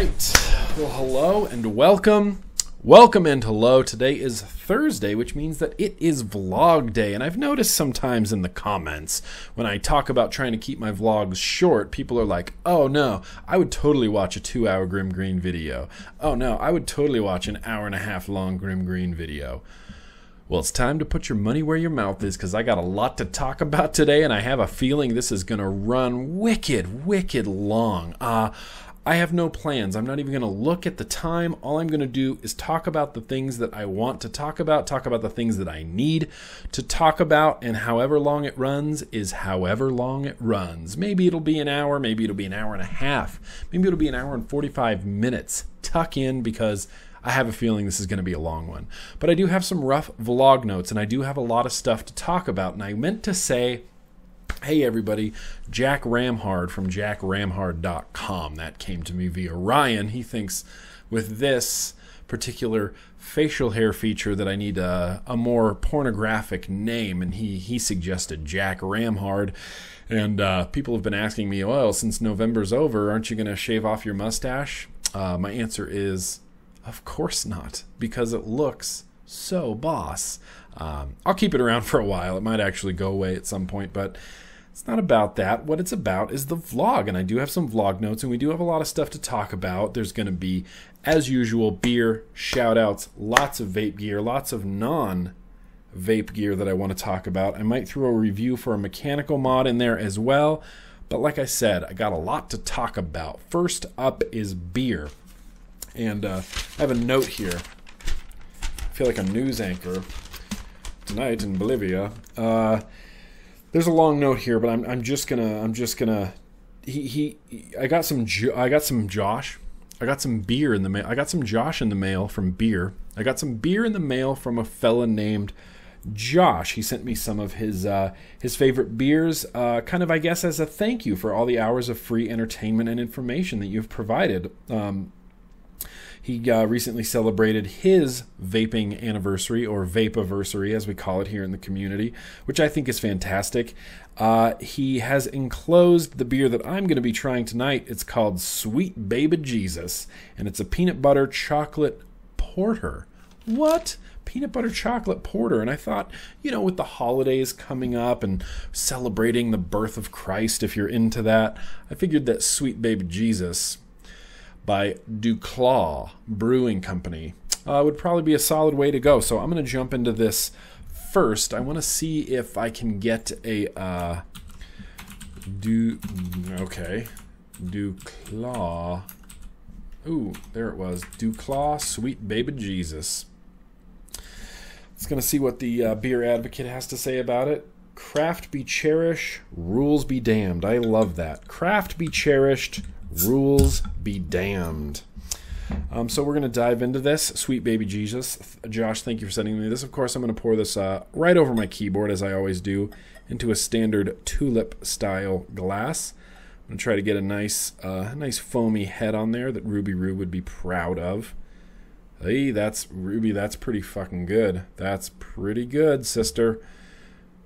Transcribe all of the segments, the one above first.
right. Well, hello and welcome. Welcome and hello. Today is Thursday, which means that it is vlog day. And I've noticed sometimes in the comments when I talk about trying to keep my vlogs short, people are like, oh no, I would totally watch a two hour Grimm Green video. Oh no, I would totally watch an hour and a half long Grimm Green video. Well, it's time to put your money where your mouth is because I got a lot to talk about today, and I have a feeling this is going to run wicked, wicked long. Uh, I have no plans. I'm not even going to look at the time. All I'm going to do is talk about the things that I want to talk about, talk about the things that I need to talk about, and however long it runs is however long it runs. Maybe it'll be an hour, maybe it'll be an hour and a half, maybe it'll be an hour and 45 minutes. Tuck in because I have a feeling this is going to be a long one. But I do have some rough vlog notes and I do have a lot of stuff to talk about. And I meant to say, hey everybody, Jack Ramhard from jackramhard.com. That came to me via Ryan. He thinks with this particular facial hair feature that I need a, a more pornographic name, and he he suggested Jack Ramhard. And uh, people have been asking me, well, since November's over, aren't you going to shave off your mustache? Uh, my answer is of course not, because it looks so boss. Um, I'll keep it around for a while. It might actually go away at some point, but it's not about that. What it's about is the vlog, and I do have some vlog notes, and we do have a lot of stuff to talk about. There's going to be, as usual, beer, shout outs, lots of vape gear, lots of non vape gear that I want to talk about. I might throw a review for a mechanical mod in there as well. But like I said, I got a lot to talk about. First up is beer. And uh, I have a note here. I feel like a news anchor tonight in Bolivia. Uh, there's a long note here, but I'm, I'm just gonna I'm just gonna he, he I got some I got some Josh. I got some beer in the mail. I got some Josh in the mail from beer. I got some beer in the mail from a fella named Josh. He sent me some of his uh, his favorite beers, uh, kind of I guess as a thank you for all the hours of free entertainment and information that you've provided. Um, he uh, recently celebrated his vaping anniversary, or vape-anniversary, as we call it here in the community, which I think is fantastic. Uh, he has enclosed the beer that I'm going to be trying tonight. It's called Sweet Baby Jesus, and it's a peanut butter chocolate porter. What? peanut butter chocolate porter. And I thought, you know, with the holidays coming up and celebrating the birth of Christ, if you're into that, I figured that Sweet Baby Jesus by Duclaw Brewing Company uh, would probably be a solid way to go. So I'm going to jump into this first. I want to see if I can get a uh, do okay Duclaw. Ooh, there it was. Duclaw Sweet Baby Jesus. It's going to see what the uh, beer advocate has to say about it. Craft be cherished, rules be damned. I love that. Craft be cherished, Rules be damned. Um, so we're going to dive into this. Sweet baby Jesus. Josh, thank you for sending me this. Of course, I'm going to pour this uh, right over my keyboard, as I always do, into a standard tulip style glass. I'm going to try to get a nice, uh, nice foamy head on there that Ruby Roo would be proud of. Hey, that's Ruby. That's pretty fucking good. That's pretty good, sister.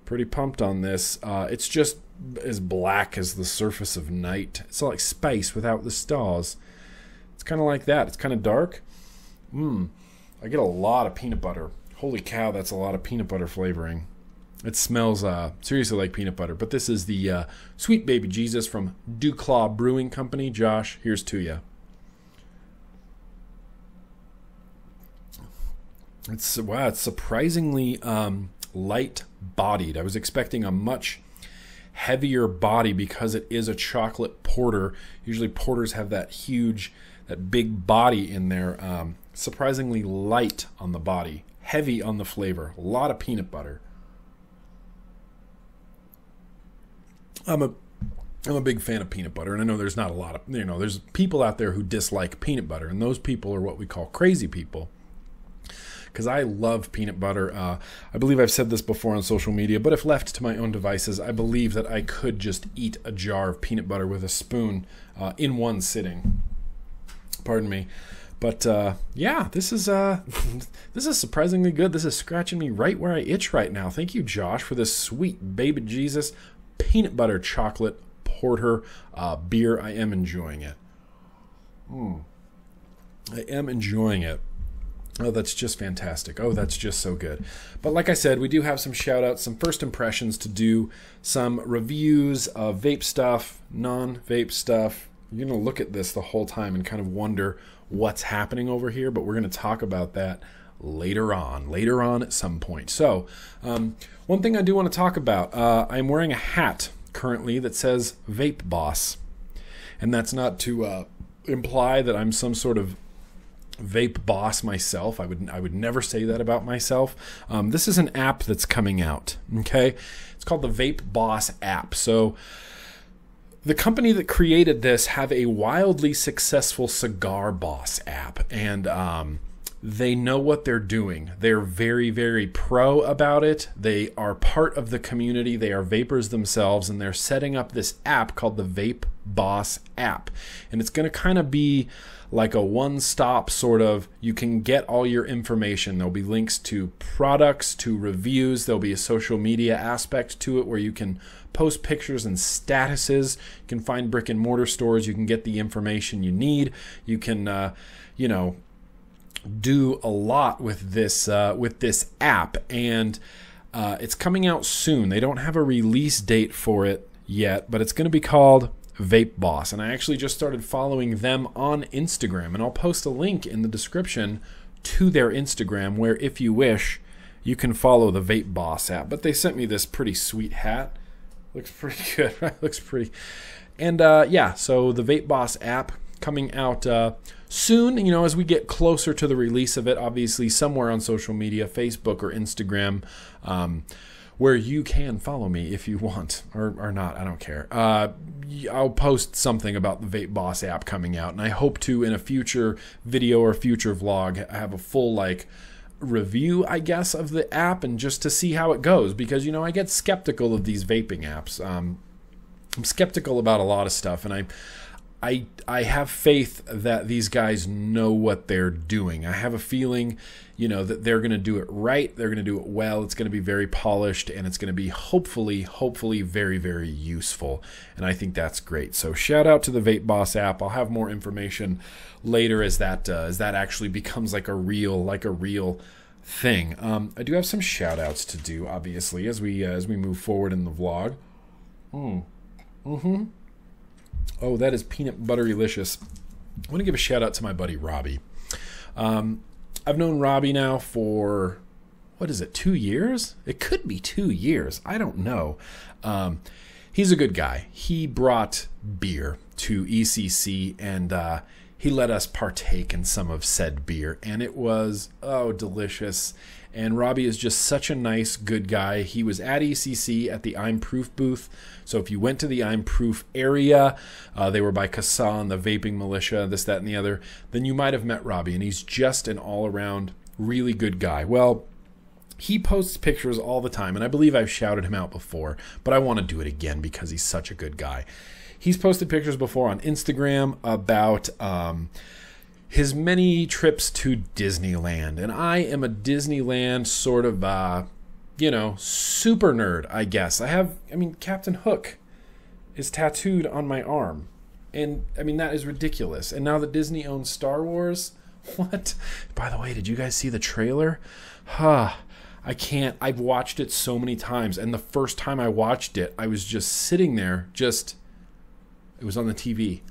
Pretty pumped on this. Uh, it's just as black as the surface of night. It's like space without the stars. It's kind of like that. It's kind of dark. Mmm. I get a lot of peanut butter. Holy cow, that's a lot of peanut butter flavoring. It smells uh, seriously like peanut butter. But this is the uh, Sweet Baby Jesus from Duclaw Brewing Company. Josh, here's to you. It's wow, it's surprisingly um, light bodied. I was expecting a much heavier body because it is a chocolate porter. Usually porters have that huge, that big body in there. Um, surprisingly light on the body, heavy on the flavor, a lot of peanut butter. I'm a I'm a big fan of peanut butter, and I know there's not a lot of you know there's people out there who dislike peanut butter, and those people are what we call crazy people because I love peanut butter. Uh, I believe I've said this before on social media, but if left to my own devices, I believe that I could just eat a jar of peanut butter with a spoon uh, in one sitting. Pardon me. But uh, yeah, this is uh, this is surprisingly good. This is scratching me right where I itch right now. Thank you, Josh, for this sweet baby Jesus peanut butter chocolate porter uh, beer. I am enjoying it. Mm. I am enjoying it. Oh, that's just fantastic. Oh, that's just so good. But like I said, we do have some shout outs, some first impressions to do, some reviews of vape stuff, non vape stuff. You're going to look at this the whole time and kind of wonder what's happening over here, but we're going to talk about that later on, later on at some point. So, um, one thing I do want to talk about uh, I'm wearing a hat currently that says Vape Boss. And that's not to uh, imply that I'm some sort of vape boss myself. I would I would never say that about myself. Um, this is an app that's coming out. Okay, it's called the Vape Boss app. So the company that created this have a wildly successful cigar boss app, and um, they know what they're doing. They're very, very pro about it. They are part of the community. They are vapors themselves, and they're setting up this app called the Vape Boss app. And it's going to kind of be like a one stop sort of, you can get all your information. There'll be links to products, to reviews. There'll be a social media aspect to it where you can post pictures and statuses. You can find brick and mortar stores. You can get the information you need. You can, uh, you know, do a lot with this uh, with this app, and uh, it's coming out soon. They don't have a release date for it yet, but it's going to be called Vape Boss. And I actually just started following them on Instagram, and I'll post a link in the description to their Instagram, where if you wish, you can follow the Vape Boss app. But they sent me this pretty sweet hat. Looks pretty good. Right? Looks pretty. And uh, yeah, so the Vape Boss app coming out uh, soon, you know, as we get closer to the release of it, obviously somewhere on social media, Facebook or Instagram, um, where you can follow me if you want or, or not. I don't care. Uh, I'll post something about the Vape Boss app coming out, and I hope to in a future video or future vlog have a full like review, I guess, of the app and just to see how it goes because you know I get skeptical of these vaping apps. Um, I'm skeptical about a lot of stuff, and I I I have faith that these guys know what they're doing. I have a feeling, you know, that they're going to do it right. They're going to do it well. It's going to be very polished and it's going to be hopefully hopefully very very useful. And I think that's great. So shout out to the Vape Boss app. I'll have more information later as that uh, as that actually becomes like a real like a real thing. Um, I do have some shout outs to do obviously as we uh, as we move forward in the vlog. Mm. Mhm. Oh, that is peanut butterylicious. I want to give a shout out to my buddy Robbie. Um, I've known Robbie now for what is it, two years? It could be two years. I don't know. Um, he's a good guy. He brought beer to ECC and uh, he let us partake in some of said beer, and it was oh delicious. And Robbie is just such a nice, good guy. He was at ECC at the I'm Proof booth. So if you went to the I'm Proof area, uh, they were by Kassan, the vaping militia, this, that, and the other, then you might have met Robbie. And he's just an all around really good guy. Well, he posts pictures all the time, and I believe I've shouted him out before, but I want to do it again because he's such a good guy. He's posted pictures before on Instagram about. Um, his many trips to Disneyland. And I am a Disneyland sort of, uh, you know, super nerd, I guess. I have, I mean, Captain Hook is tattooed on my arm. And I mean, that is ridiculous. And now that Disney owns Star Wars, what? By the way, did you guys see the trailer? Huh. I can't. I've watched it so many times. And the first time I watched it, I was just sitting there, just, it was on the TV.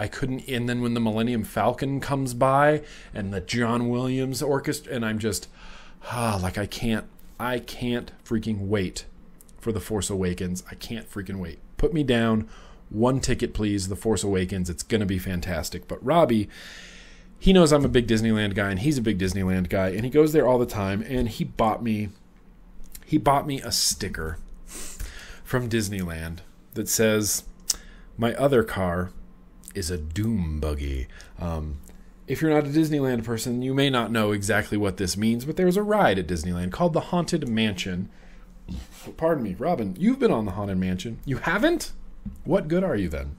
I couldn't. And then when the Millennium Falcon comes by and the John Williams orchestra, and I'm just, ah, like I can't, I can't freaking wait for The Force Awakens. I can't freaking wait. Put me down. One ticket, please. The Force Awakens. It's going to be fantastic. But Robbie, he knows I'm a big Disneyland guy, and he's a big Disneyland guy, and he goes there all the time. And he bought me, he bought me a sticker from Disneyland that says, "My other car is a doom buggy. Um, if you're not a Disneyland person, you may not know exactly what this means, but there's a ride at Disneyland called the Haunted Mansion. Pardon me, Robin, you've been on the Haunted Mansion. You haven't? What good are you then?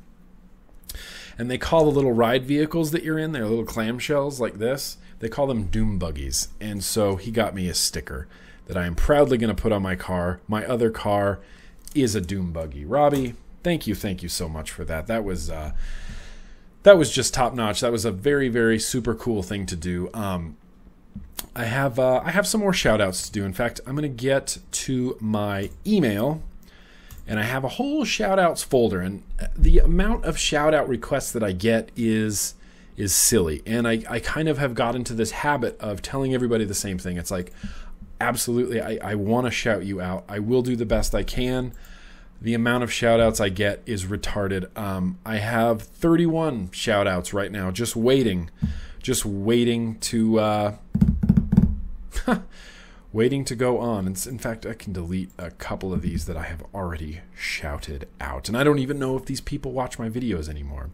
And they call the little ride vehicles that you're in, they're little clamshells like this, they call them doom buggies. And so he got me a sticker that I am proudly going to put on my car. My other car is a doom buggy. Robbie, thank you, thank you so much for that. That was uh, that was just top notch. That was a very, very super cool thing to do. Um, I have uh, I have some more shout outs to do. In fact, I'm going to get to my email and I have a whole shout outs folder and the amount of shout out requests that I get is is silly. And I, I kind of have got into this habit of telling everybody the same thing. It's like absolutely I, I want to shout you out. I will do the best I can. The amount of shout outs I get is retarded. Um, I have 31 shout outs right now, just waiting, just waiting to uh, waiting to go on. And in fact, I can delete a couple of these that I have already shouted out. And I don't even know if these people watch my videos anymore.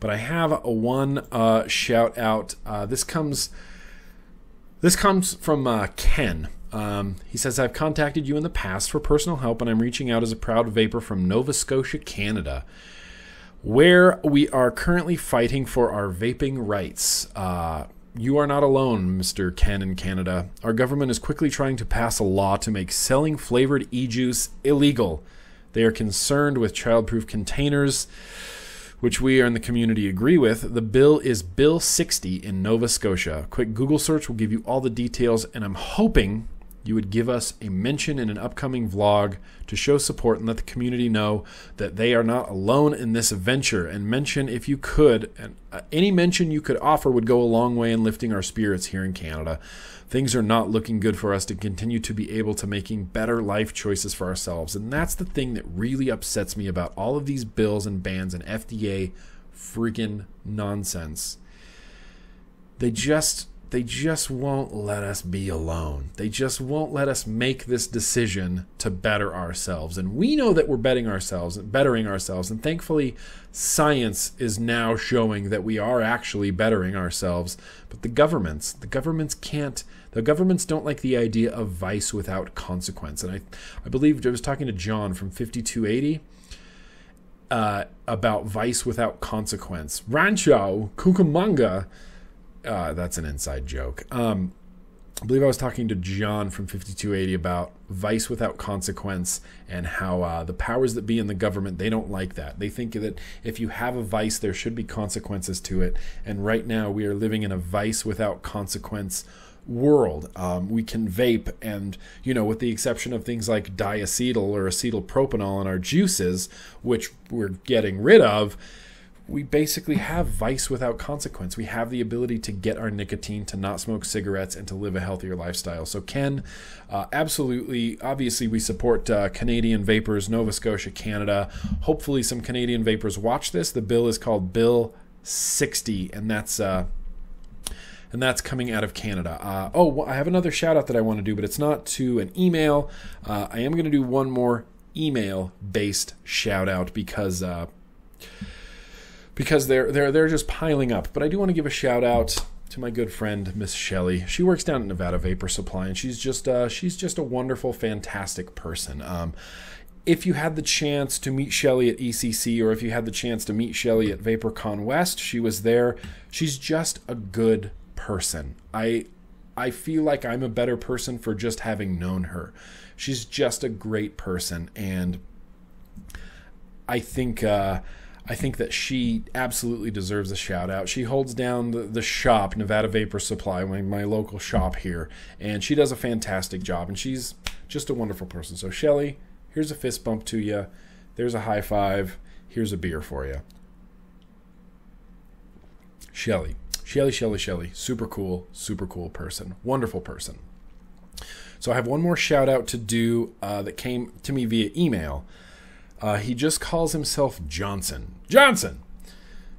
But I have a one uh, shout out. Uh, this comes this comes from uh, Ken. Um, he says, I've contacted you in the past for personal help, and I'm reaching out as a proud vapor from Nova Scotia, Canada, where we are currently fighting for our vaping rights. Uh, you are not alone, Mr. Ken in Canada. Our government is quickly trying to pass a law to make selling flavored e juice illegal. They are concerned with childproof containers, which we are in the community agree with. The bill is Bill 60 in Nova Scotia. Quick Google search will give you all the details, and I'm hoping you would give us a mention in an upcoming vlog to show support and let the community know that they are not alone in this venture. And mention, if you could, and uh, any mention you could offer would go a long way in lifting our spirits here in Canada. Things are not looking good for us to continue to be able to making better life choices for ourselves. And that's the thing that really upsets me about all of these bills and bans and FDA freaking nonsense. They just they just won't let us be alone. They just won't let us make this decision to better ourselves. And we know that we're betting ourselves bettering ourselves. And thankfully, science is now showing that we are actually bettering ourselves. But the governments, the governments can't, the governments don't like the idea of vice without consequence. And I, I believe I was talking to John from 5280. Uh, about vice without consequence. Rancho Cucamonga uh, that's an inside joke. Um, I believe I was talking to John from 5280 about vice without consequence and how uh, the powers that be in the government they don't like that. They think that if you have a vice, there should be consequences to it. And right now, we are living in a vice without consequence world. Um, we can vape, and you know, with the exception of things like diacetyl or acetyl propionyl in our juices, which we're getting rid of we basically have vice without consequence. We have the ability to get our nicotine, to not smoke cigarettes, and to live a healthier lifestyle. So, Ken, uh, absolutely, obviously, we support uh, Canadian Vapors, Nova Scotia, Canada. Hopefully, some Canadian Vapors watch this. The bill is called Bill 60, and that's. Uh, and that's coming out of Canada. Uh, oh, well, I have another shout out that I want to do, but it's not to an email. Uh, I am going to do one more email based shout out because uh, because they're they're they're just piling up. But I do want to give a shout out to my good friend Miss Shelley. She works down at Nevada Vapor Supply, and she's just uh, she's just a wonderful, fantastic person. Um, if you had the chance to meet Shelly at ECC, or if you had the chance to meet Shelly at VaporCon West, she was there. She's just a good person. I I feel like I'm a better person for just having known her. She's just a great person, and I think. Uh, I think that she absolutely deserves a shout out. She holds down the, the shop, Nevada Vapor Supply, my, my local shop here, and she does a fantastic job. And she's just a wonderful person. So, Shelly, here's a fist bump to you. There's a high five. Here's a beer for you. Shelly. Shelly, Shelly, Shelly. Super cool, super cool person. Wonderful person. So I have one more shout out to do uh, that came to me via email. Uh, he just calls himself Johnson. Johnson!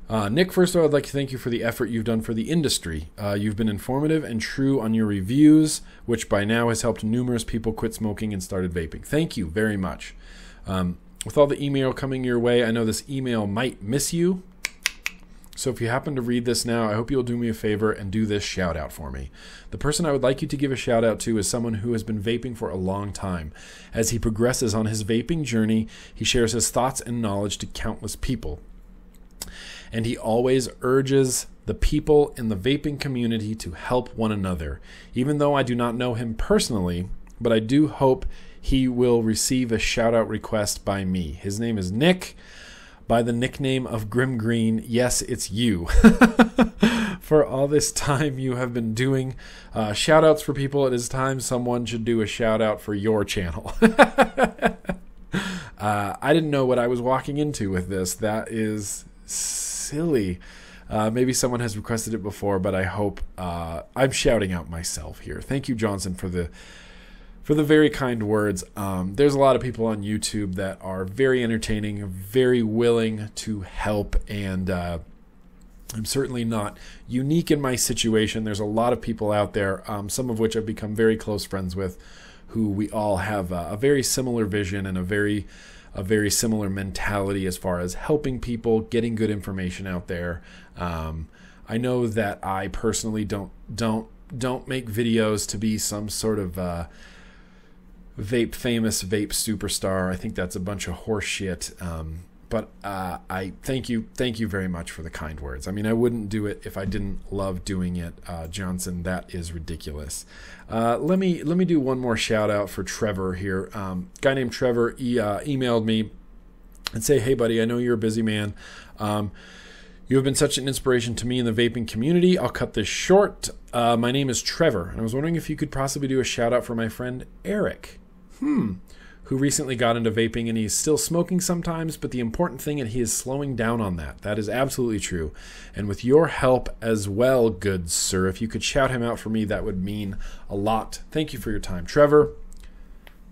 Uh, Nick, first of all, I'd like to thank you for the effort you've done for the industry. Uh, you've been informative and true on your reviews, which by now has helped numerous people quit smoking and started vaping. Thank you very much. Um, with all the email coming your way, I know this email might miss you. So if you happen to read this now, I hope you'll do me a favor and do this shout out for me. The person I would like you to give a shout out to is someone who has been vaping for a long time. As he progresses on his vaping journey, he shares his thoughts and knowledge to countless people. And he always urges the people in the vaping community to help one another. Even though I do not know him personally, but I do hope he will receive a shout out request by me. His name is Nick. By the nickname of Grimm Green. Yes, it's you. for all this time you have been doing uh, shout outs for people, it is time someone should do a shout out for your channel. uh, I didn't know what I was walking into with this. That is silly. Uh, maybe someone has requested it before, but I hope uh, I'm shouting out myself here. Thank you, Johnson, for the for the very kind words. Um, there's a lot of people on YouTube that are very entertaining, very willing to help, and uh, I'm certainly not unique in my situation. There's a lot of people out there, um, some of which I've become very close friends with, who we all have a, a very similar vision and a very a very similar mentality as far as helping people, getting good information out there. Um, I know that I personally don't don't don't make videos to be some sort of uh, vape famous vape superstar. I think that's a bunch of horseshit. Um, but uh, I thank you, thank you very much for the kind words. I mean, I wouldn't do it if I didn't love doing it, uh, Johnson. That is ridiculous. Uh, let me let me do one more shout out for Trevor here. Um, guy named Trevor e- uh, emailed me and say, "Hey, buddy, I know you're a busy man." Um, you have been such an inspiration to me in the vaping community. I'll cut this short. Uh, my name is Trevor, and I was wondering if you could possibly do a shout out for my friend Eric hmm, who recently got into vaping and he's still smoking sometimes, but the important thing is he is slowing down on that. That is absolutely true. And with your help as well, good sir, if you could shout him out for me, that would mean a lot. Thank you for your time. Trevor,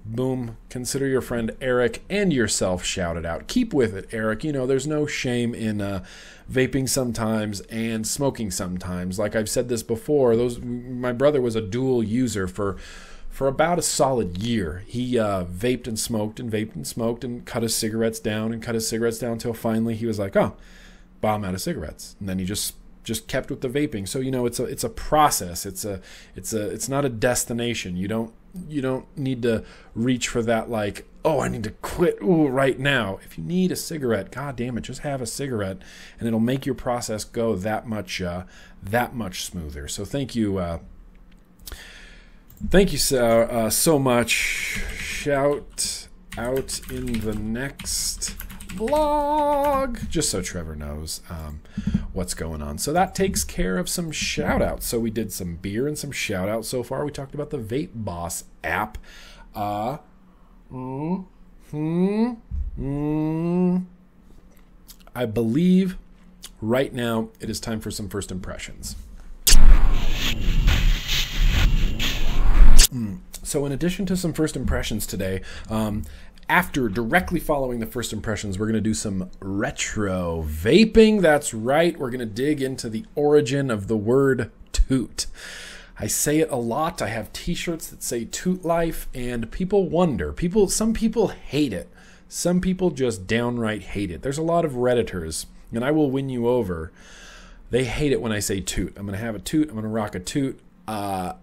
boom, consider your friend Eric and yourself shouted out. Keep with it, Eric. You know, there's no shame in uh, vaping sometimes and smoking sometimes. Like I've said this before, those my brother was a dual user for for about a solid year. He uh, vaped and smoked and vaped and smoked and cut his cigarettes down and cut his cigarettes down until finally he was like, "Oh, bomb out of cigarettes." And then he just just kept with the vaping. So you know, it's a it's a process. It's a it's a it's not a destination. You don't you don't need to reach for that like, "Oh, I need to quit ooh, right now." If you need a cigarette, god damn it, just have a cigarette and it'll make your process go that much uh, that much smoother. So thank you uh, Thank you so, uh, so much. Shout out in the next vlog, just so Trevor knows um, what's going on. So that takes care of some shout outs. So we did some beer and some shout outs so far. We talked about the Vape Boss app. Uh, mm, hmm, mm, I believe right now it is time for some first impressions. So, in addition to some first impressions today, um, after directly following the first impressions, we're going to do some retro vaping. That's right, we're going to dig into the origin of the word toot. I say it a lot. I have t-shirts that say toot life and people wonder. People some people hate it. Some people just downright hate it. There's a lot of redditors and I will win you over. They hate it when I say toot. I'm going to have a toot. I'm going to rock a toot. Uh,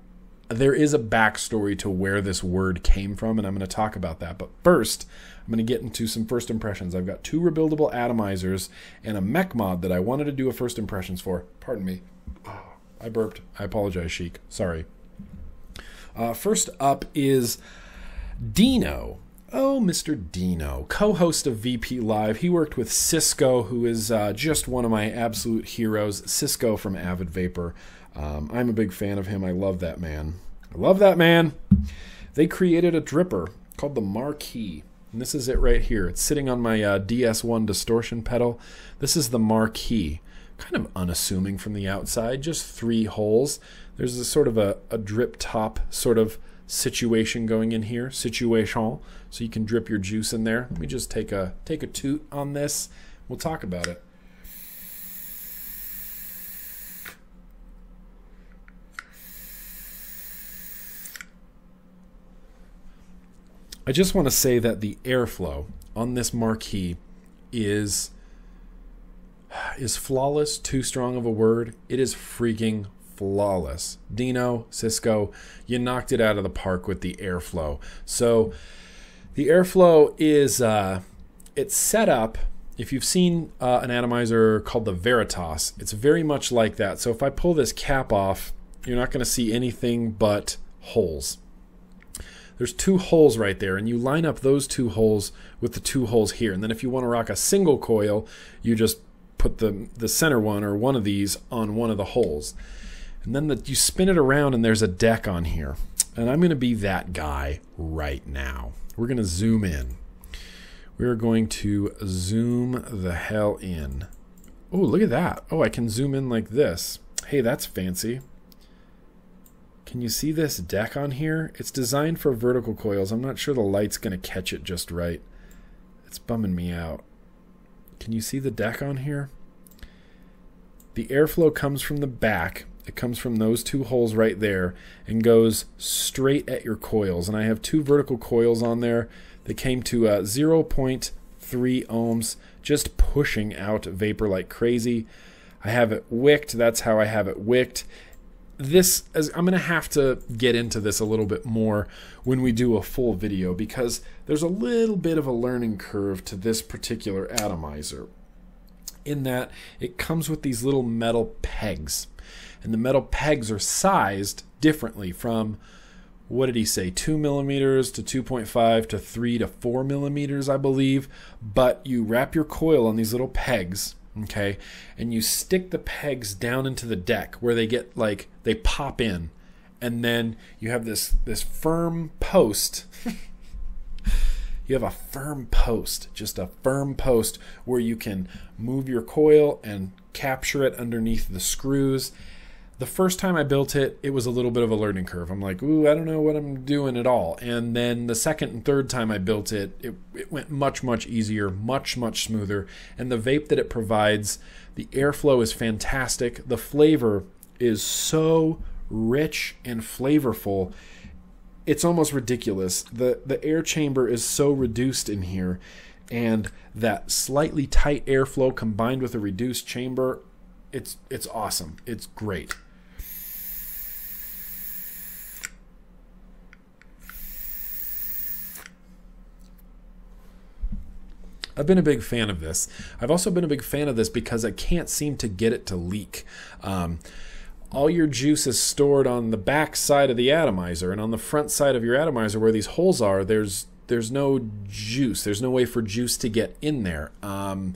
there is a backstory to where this word came from, and I'm going to talk about that. But first, I'm going to get into some first impressions. I've got two rebuildable atomizers and a mech mod that I wanted to do a first impressions for. Pardon me. Oh, I burped. I apologize, Sheik. Sorry. Uh, first up is Dino. Oh, Mr. Dino, co host of VP Live. He worked with Cisco, who is uh, just one of my absolute heroes. Cisco from Avid Vapor. Um, I'm a big fan of him. I love that man. I love that man. They created a dripper called the Marquis. And this is it right here. It's sitting on my uh, DS1 distortion pedal. This is the Marquis. Kind of unassuming from the outside, just three holes. There's a sort of a, a drip top sort of situation going in here, situation, so you can drip your juice in there. Let me just take a take a toot on this. We'll talk about it. I just want to say that the airflow on this Marquis is is flawless too strong of a word it is freaking flawless dino cisco you knocked it out of the park with the airflow so the airflow is uh, it's set up if you've seen uh, an atomizer called the veritas it's very much like that so if i pull this cap off you're not going to see anything but holes there's two holes right there, and you line up those two holes with the two holes here. And then if you want to rock a single coil, you just put the the center one or one of these on one of the holes. And then the, you spin it around and there's a deck on here. And I'm going to be that guy right now. We're going to zoom in. We're going to zoom the hell in. Oh, look at that. Oh, I can zoom in like this. Hey, that's fancy. Can you see this deck on here? It's designed for vertical coils. I'm not sure the light's going to catch it just right. It's bumming me out. Can you see the deck on here? The airflow comes from the back. It comes from those two holes right there and goes straight at your coils. And I have two vertical coils on there. that came to uh, 0.3 ohms, just pushing out vapor like crazy. I have it wicked. That's how I have it wicked. This is, I'm going to have to get into this a little bit more when we do a full video because there's a little bit of a learning curve to this particular atomizer in that it comes with these little metal pegs. And the metal pegs are sized differently from what did he say 2 millimeters to 2.5 to 3 to 4 millimeters i believe. But you wrap your coil on these little pegs okay and you stick the pegs down into the deck where they get like they pop in. And then you have this this firm post. You have a firm post just a firm post where you can move your coil and capture it underneath the screws the first time I built it, it was a little bit of a learning curve. I'm like, ooh, I don't know what I'm doing at all. And then the second and third time I built it, it, it went much, much easier, much, much smoother. And the vape that it provides, the airflow is fantastic. The flavor is so rich and flavorful. It's almost ridiculous. The the air chamber is so reduced in here and that slightly tight airflow combined with a reduced chamber, it's it's awesome. It's great. I've been a big fan of this. I've also been a big fan of this because I can't seem to get it to leak. Um, all your juice is stored on the back side of the atomizer, and on the front side of your atomizer, where these holes are, there's there's no juice. There's no way for juice to get in there. Um,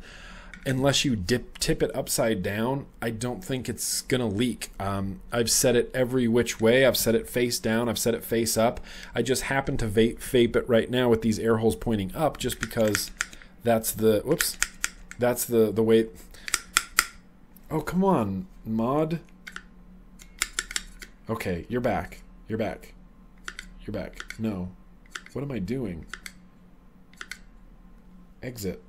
unless you dip tip it upside down, I don't think it's gonna leak. Um, I've set it every which way. I've set it face down. I've set it face up. I just happen to vape it right now with these air holes pointing up, just because that's the whoops. That's the the weight. Oh come on, mod. Okay, you're back. You're back. You're back. No. What am I doing? Exit.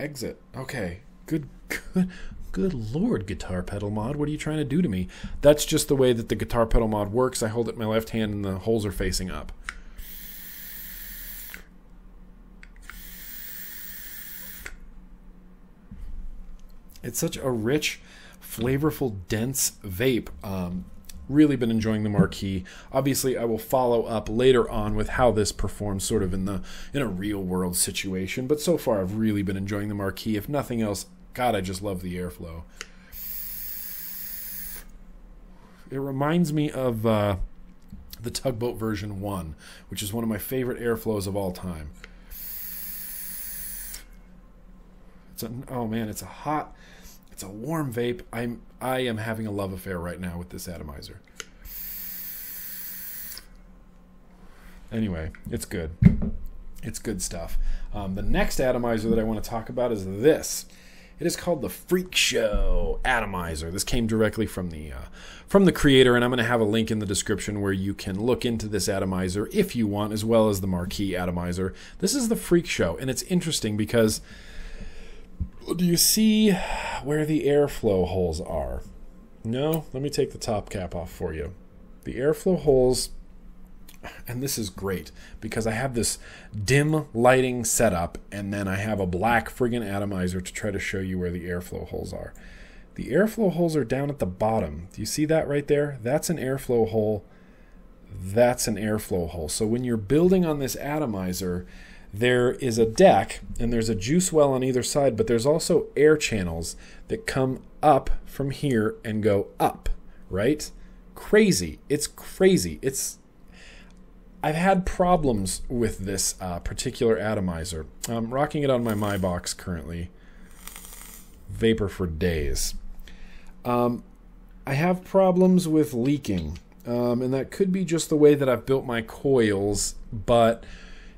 Exit. Okay. Good good good lord, guitar pedal mod. What are you trying to do to me? That's just the way that the guitar pedal mod works. I hold it in my left hand and the holes are facing up. It's such a rich, flavorful, dense vape. Um, really been enjoying the Marquis. Obviously, I will follow up later on with how this performs sort of in the in a real world situation, but so far I've really been enjoying the Marquis. If nothing else, god, I just love the airflow. It reminds me of uh, the tugboat version 1, which is one of my favorite airflows of all time. It's a, oh man, it's a hot it's a warm vape. I'm I am having a love affair right now with this atomizer. Anyway, it's good. It's good stuff. Um, the next atomizer that I want to talk about is this. It is called the Freak Show Atomizer. This came directly from the uh, from the creator, and I'm going to have a link in the description where you can look into this atomizer if you want, as well as the Marquis atomizer. This is the Freak Show, and it's interesting because do you see where the airflow holes are? No? Let me take the top cap off for you. The airflow holes, and this is great because I have this dim lighting setup and then I have a black friggin' atomizer to try to show you where the airflow holes are. The airflow holes are down at the bottom. Do you see that right there? That's an airflow hole. That's an airflow hole. So when you're building on this atomizer, there is a deck and there's a juice well on either side, but there's also air channels that come up from here and go up, right? Crazy. It's crazy. It's I've had problems with this uh, particular atomizer. I'm rocking it on my My box currently. Vapor for days. Um, I have problems with leaking, um, and that could be just the way that I've built my coils. But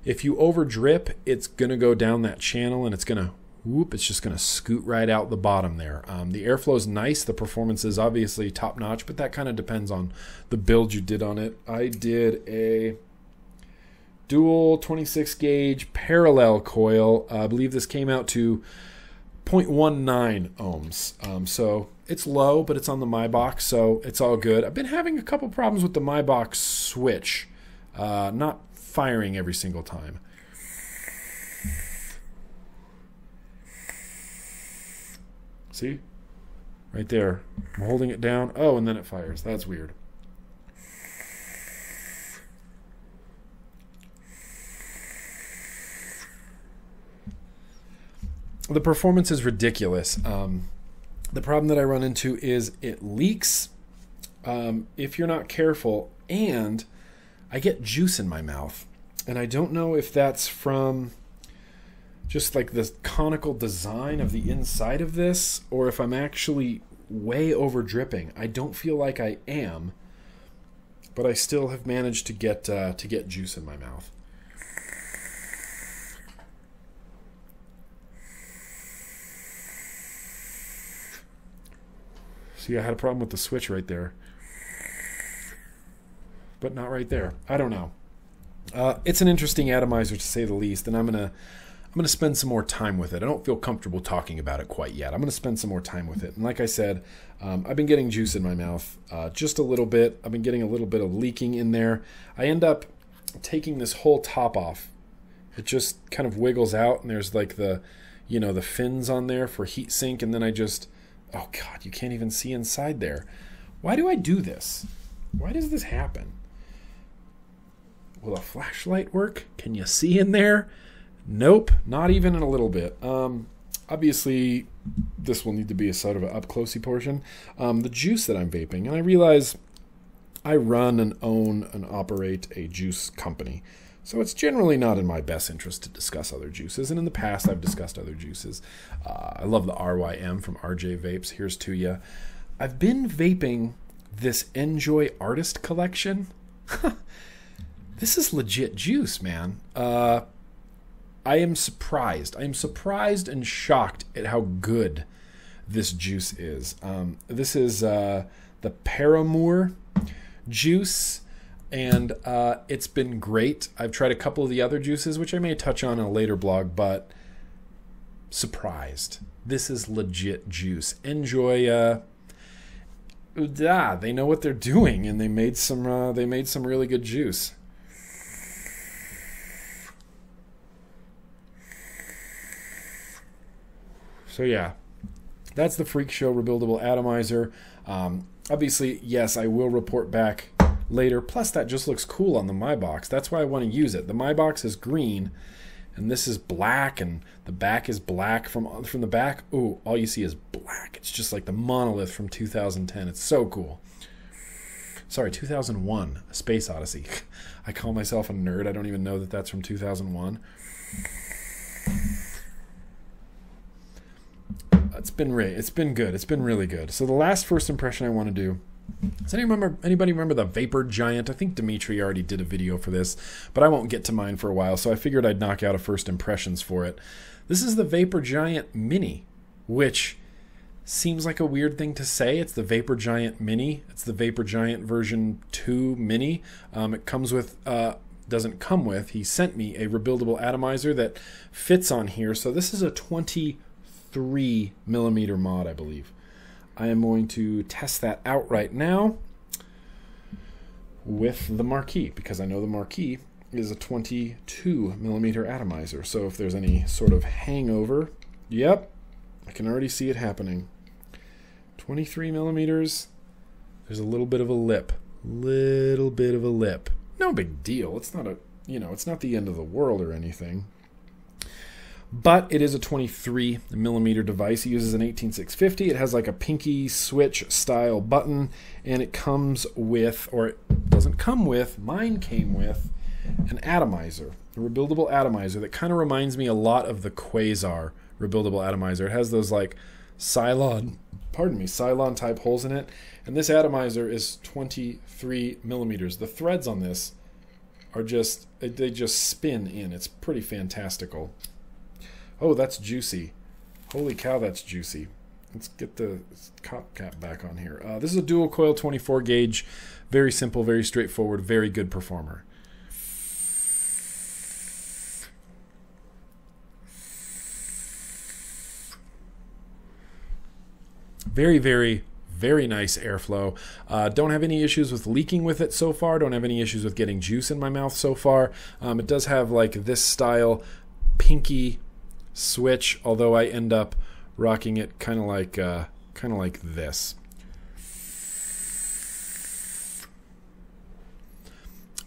if you over drip, it's gonna go down that channel, and it's gonna whoop, it's just going to scoot right out the bottom there. Um, the airflow is nice. The performance is obviously top notch, but that kind of depends on the build you did on it. I did a dual 26 gauge parallel coil. Uh, I believe this came out to 0.19 ohms. Um, so it's low, but it's on the MyBox, so it's all good. I've been having a couple problems with the MyBox switch, uh, not firing every single time. See? Right there. I'm holding it down. Oh, and then it fires. That's weird. The performance is ridiculous. Um, the problem that I run into is it leaks um, if you're not careful, and I get juice in my mouth. And I don't know if that's from just like the conical design of the inside of this or if I'm actually way over dripping. I don't feel like I am, but I still have managed to get uh, to get juice in my mouth. See, I had a problem with the switch right there, but not right there. I don't know. Uh, it's an interesting atomizer to say the least, and I'm gonna I'm to spend some more time with it. I don't feel comfortable talking about it quite yet. I'm to spend some more time with it. And like I said, um, I've been getting juice in my mouth uh, just a little bit. I've been getting a little bit of leaking in there. I end up taking this whole top off. It just kind of wiggles out, and there's like the, you know, the fins on there for heat sink. And then I just, oh God, you can't even see inside there. Why do I do this? Why does this happen? Will a flashlight work? Can you see in there? Nope, not even in a little bit. Um, obviously, this will need to be a sort of an up closey portion. Um, the juice that I'm vaping, and I realize I run and own and operate a juice company. So it's generally not in my best interest to discuss other juices. And in the past, I've discussed other juices. Uh, I love the RYM from RJ Vapes. Here's to you. I've been vaping this Enjoy Artist Collection. this is legit juice, man. Uh, I am surprised. I am surprised and shocked at how good this juice is. Um, this is uh, the Paramour juice, and uh, it's been great. I've tried a couple of the other juices, which I may touch on in a later blog, but surprised. This is legit juice. Enjoy. Uh, yeah, they know what they're doing, and they made some. Uh, they made some really good juice. So yeah, that's the Freak Show rebuildable atomizer. Um, obviously, yes, I will report back later. Plus, that just looks cool on the My Box. That's why I want to use it. The My Box is green, and this is black, and the back is black from from the back. Ooh, all you see is black. It's just like the monolith from 2010. It's so cool. Sorry, 2001, Space Odyssey. I call myself a nerd. I don't even know that that's from 2001 it's been re- it's been good. It's been really good. So the last first impression I want to do. Does anybody remember anybody remember the Vapor Giant? I think Dimitri already did a video for this, but I won't get to mine for a while, so I figured I'd knock out a first impressions for it. This is the Vapor Giant Mini, which seems like a weird thing to say. It's the Vapor Giant Mini. It's the Vapor Giant version 2 Mini. Um, it comes with uh, doesn't come with. He sent me a rebuildable atomizer that fits on here. So this is a 20 three millimeter mod, I believe. I am going to test that out right now with the Marquis because I know the Marquis is a 22 millimeter atomizer. So if there's any sort of hangover, yep, I can already see it happening. 23 millimeters, there's a little bit of a lip. Little bit of a lip. No big deal. It's not a, you know, it's not the end of the world or anything but it is a 23 millimeter device. It uses an 18650. It has like a pinky switch style button, and it comes with, or it doesn't come with, mine came with an atomizer, a rebuildable atomizer that kind of reminds me a lot of the Quasar rebuildable atomizer. It has those like Cylon, pardon me, Cylon type holes in it, and this atomizer is 23 millimeters. The threads on this are just they just spin in. It's pretty fantastical. Oh, that's juicy. Holy cow, that's juicy. Let's get the cop cap back on here. Uh, this is a dual coil 24 gauge. Very simple, very straightforward, very good performer. Very, very, very nice airflow. Uh, don't have any issues with leaking with it so far. Don't have any issues with getting juice in my mouth so far. Um, it does have like this style pinky switch, although I end up rocking it kind of like uh, kind of like this.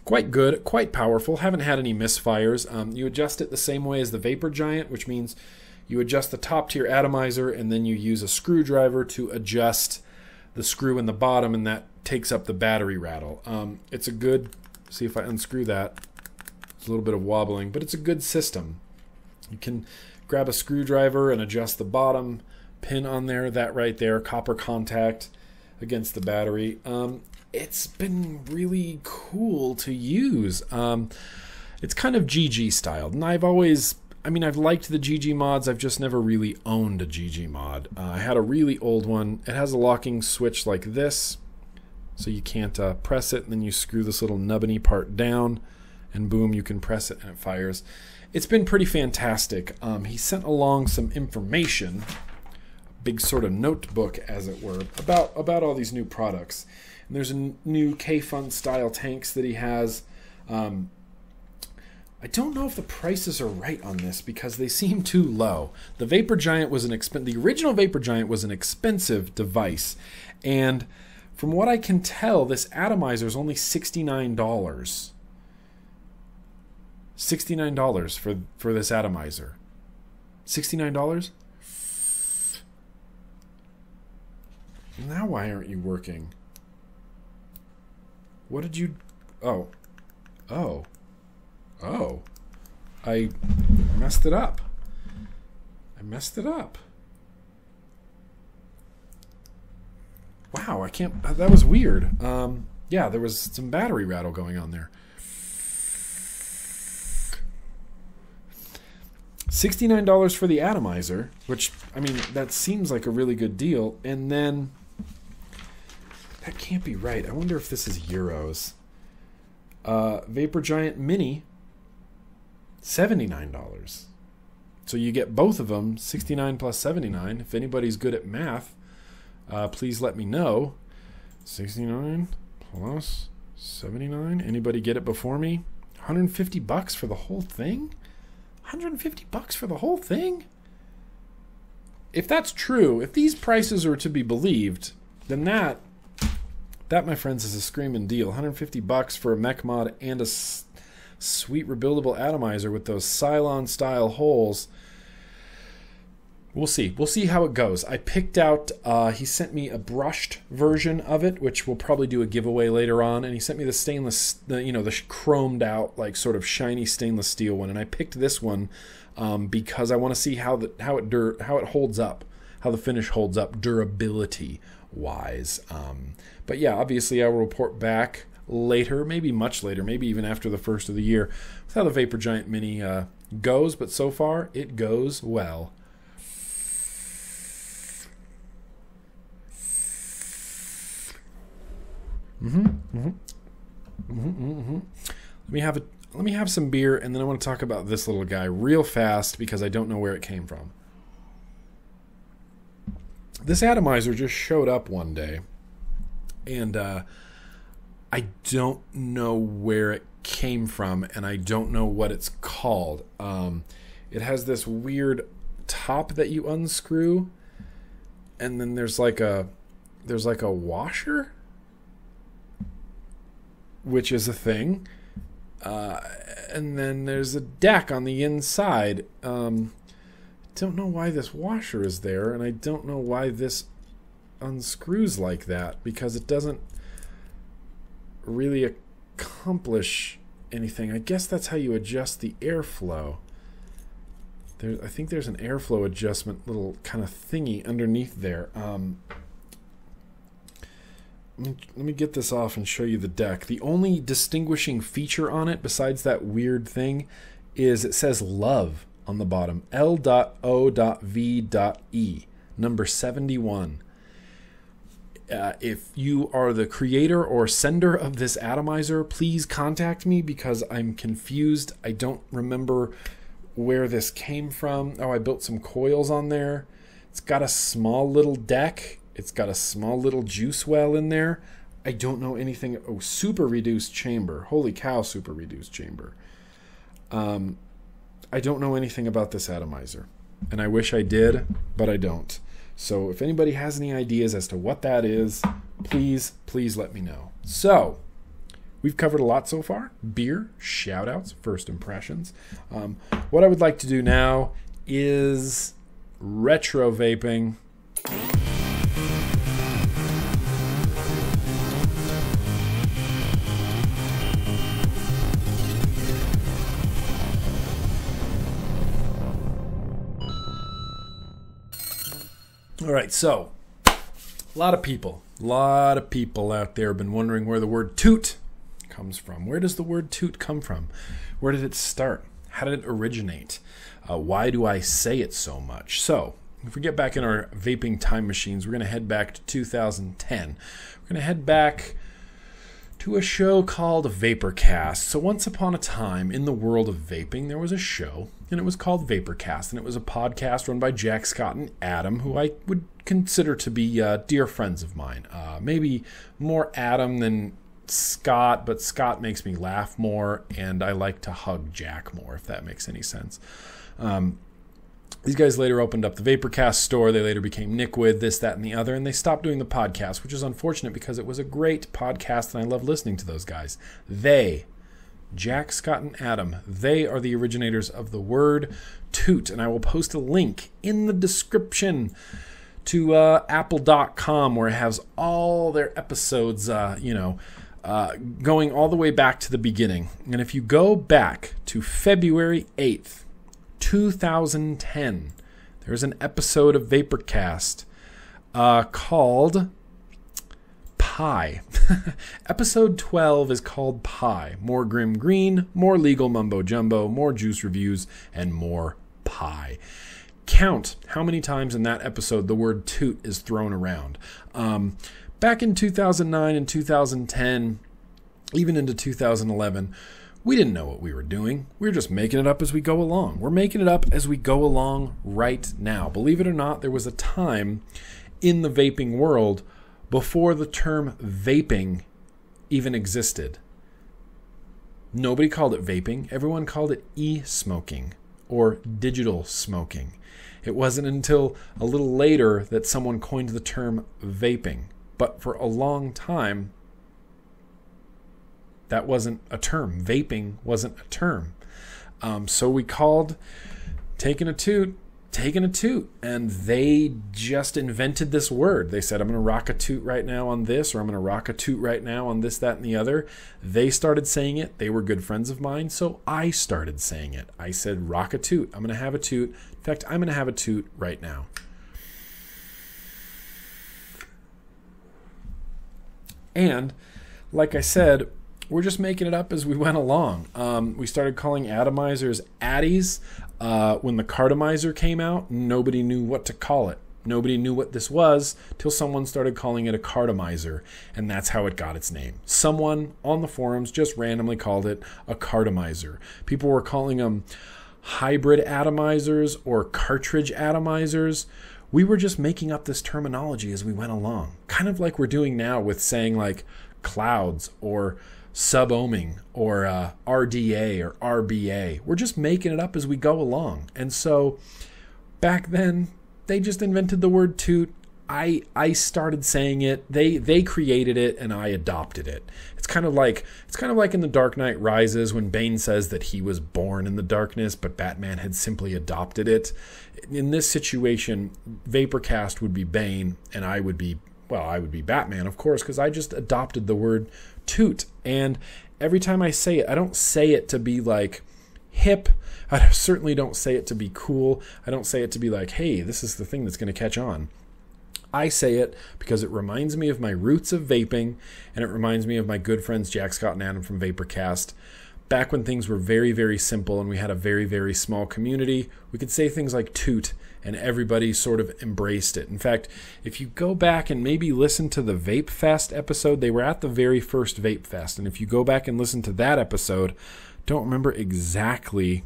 Quite good, quite powerful. Haven't had any misfires. Um, you adjust it the same way as the Vapor Giant, which means you adjust the top tier atomizer and then you use a screwdriver to adjust the screw in the bottom, and that takes up the battery rattle. Um, it's a good. See if I unscrew that. It's a little bit of wobbling, but it's a good system. You can grab a screwdriver and adjust the bottom pin on there, that right there, copper contact against the battery. Um, it's been really cool to use. Um, it's kind of GG styled, and I've always, I mean, I've liked the GG mods. I've just never really owned a GG mod. Uh, I had a really old one. It has a locking switch like this, so you can't uh, press it, and then you screw this little nubbiny part down, and boom, you can press it and it fires it's been pretty fantastic. Um, he sent along some information, a big sort of notebook, as it were, about about all these new products. And there's a new Kayfun style tanks that he has. Um, I don't know if the prices are right on this because they seem too low. The Vapor Giant was an expen- the original Vapor Giant was an expensive device, and from what I can tell, this atomizer is only sixty nine dollars. $69 for for this atomizer. $69? Now why aren't you working? What did you Oh. Oh. Oh. I messed it up. I messed it up. Wow, I can't that was weird. Um yeah, there was some battery rattle going on there. $69 for the atomizer, which, I mean, that seems like a really good deal. And then, that can't be right. I wonder if this is euros. Uh, Vapor Giant Mini, $79. So you get both of them, 69 plus 79. If anybody's good at math, uh, please let me know. 69 plus 79. Anybody get it before me? 150 bucks for the whole thing? 150 bucks for the whole thing? If that's true, if these prices are to be believed, then that that my friends is a screaming deal. 150 bucks for a mech mod and a s- sweet rebuildable atomizer with those Cylon style holes we'll see. We'll see how it goes. I picked out. Uh, he sent me a brushed version of it, which we'll probably do a giveaway later on. And he sent me the stainless, the, you know, the chromed out, like sort of shiny stainless steel one. And I picked this one um, because I want to see how the how it dur- how it holds up, how the finish holds up, durability wise. Um, but yeah, obviously I will report back later, maybe much later, maybe even after the first of the year, with how the Vapor Giant Mini uh, goes. But so far, it goes well. Mm-hmm. Mm-hmm. Mm-hmm. Mm-hmm. Let me have a let me have some beer, and then I want to talk about this little guy real fast because I don't know where it came from. This atomizer just showed up one day, and uh, I don't know where it came from, and I don't know what it's called. Um, it has this weird top that you unscrew, and then there's like a there's like a washer which is a thing. Uh, and then there's a deck on the inside. Um, don't know why this washer is there, and I don't know why this unscrews like that because it doesn't really accomplish anything. I guess that's how you adjust the airflow. There, I think there's an airflow adjustment little kind of thingy underneath there. Um, let me, get this off and show you the deck. The only distinguishing feature on it, besides that weird thing, is it says love on the bottom. L.O.V.E, number 71. Uh, if you are the creator or sender of this atomizer, please contact me because I'm confused. I don't remember where this came from. Oh, I built some coils on there. It's got a small little deck. It's got a small little juice well in there. I don't know anything. Oh, super reduced chamber. Holy cow, super reduced chamber. Um, I don't know anything about this atomizer. And I wish I did, but I don't. So if anybody has any ideas as to what that is, please, please let me know. So, we've covered a lot so far beer, shout outs, first impressions. Um, what I would like to do now is retro vaping. All right, so a lot of people, a lot of people out there have been wondering where the word toot comes from. Where does the word toot come from? Where did it start? How did it originate? Uh, why do I say it so much? So, if we get back in our vaping time machines, we're going to head back to 2010. We're going to head back to a show called Vaporcast. So, once upon a time in the world of vaping, there was a show, and it was called Vaporcast, and it was a podcast run by Jack Scott and Adam, who I would consider to be uh, dear friends of mine. Uh, maybe more Adam than Scott, but Scott makes me laugh more, and I like to hug Jack more, if that makes any sense. Um, these guys later opened up the Vaporcast store. They later became Nickwid, this, that, and the other, and they stopped doing the podcast, which is unfortunate because it was a great podcast and I love listening to those guys. They, Jack, Scott, and Adam, they are the originators of the word toot, and I will post a link in the description to uh, apple.com where it has all their episodes, uh, you know, uh, going all the way back to the beginning. And if you go back to February 8th, 2010, there's an episode of Vaporcast uh, called Pie. episode 12 is called Pie. More Grimm Green, more legal mumbo jumbo, more juice reviews, and more pie. Count how many times in that episode the word toot is thrown around. Um, back in 2009 and 2010, even into 2011, we didn't know what we were doing. We were just making it up as we go along. We're making it up as we go along right now. Believe it or not, there was a time in the vaping world before the term vaping even existed. Nobody called it vaping, everyone called it e smoking or digital smoking. It wasn't until a little later that someone coined the term vaping. But for a long time, that wasn't a term. Vaping wasn't a term. Um, so we called taking a toot, taking a toot. And they just invented this word. They said, I'm going to rock a toot right now on this, or I'm going to rock a toot right now on this, that, and the other. They started saying it. They were good friends of mine. So I started saying it. I said, rock a toot. I'm going to have a toot. In fact, I'm going to have a toot right now. And like I said, we're just making it up as we went along. Um, we started calling atomizers addies. Uh, when the cartomizer came out, nobody knew what to call it. Nobody knew what this was till someone started calling it a cartomizer, and that's how it got its name. Someone on the forums just randomly called it a cartomizer. People were calling them hybrid atomizers or cartridge atomizers. We were just making up this terminology as we went along, kind of like we're doing now with saying like clouds or sub-ohming or uh, RDA or RBA. We're just making it up as we go along. And so back then, they just invented the word toot. I I started saying it. They they created it and I adopted it. It's kind of like it's kind of like in The Dark Knight Rises when Bane says that he was born in the darkness, but Batman had simply adopted it. In this situation, Vaporcast would be Bane and I would be well, I would be Batman, of course, because I just adopted the word toot. And every time I say it, I don't say it to be like hip. I certainly don't say it to be cool. I don't say it to be like, hey, this is the thing that's going to catch on. I say it because it reminds me of my roots of vaping and it reminds me of my good friends Jack Scott and Adam from Vaporcast. Back when things were very, very simple and we had a very, very small community, we could say things like toot and everybody sort of embraced it. In fact, if you go back and maybe listen to the Vape Fest episode, they were at the very first Vape Fest. And if you go back and listen to that episode, don't remember exactly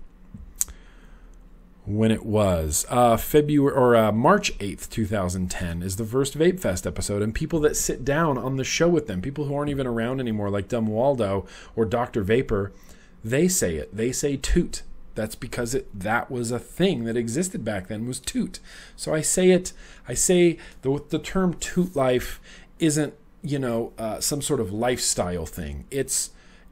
when it was. Uh, February or uh, March 8th, 2010 is the first Vape Fest episode. And people that sit down on the show with them, people who aren't even around anymore, like Dumb Waldo or Dr. Vapor, they say it. They say toot. That's because it that was a thing that existed back then was toot. So I say it. I say the the term toot life isn't you know uh, some sort of lifestyle thing. It's